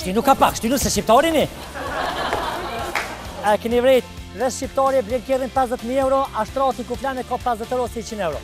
Shti nuk ka pak, shti nuk e shqiptarin e. A keni vrejt, dhe shqiptari e blenë kerrin 50.000 euro, a shtrati ku flanë e ka 50 euro 100 euro.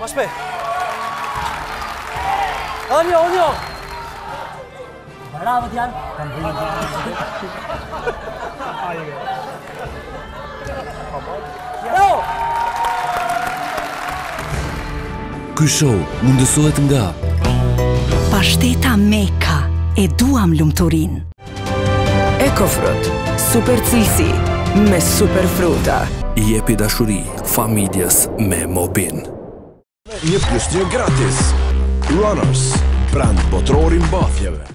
Ma shpejt. Onjo, onjo. Bravo Dian. Kam bërë. Ai. Bravo. Ky show mundësohet nga Pashteta Meka e duam lumturinë. Ekofrut, super cilësi, me super fruta. Jepi dashuri, familjes me mobin. Një plus një gratis. Runners, brand botëror i mbathjeve.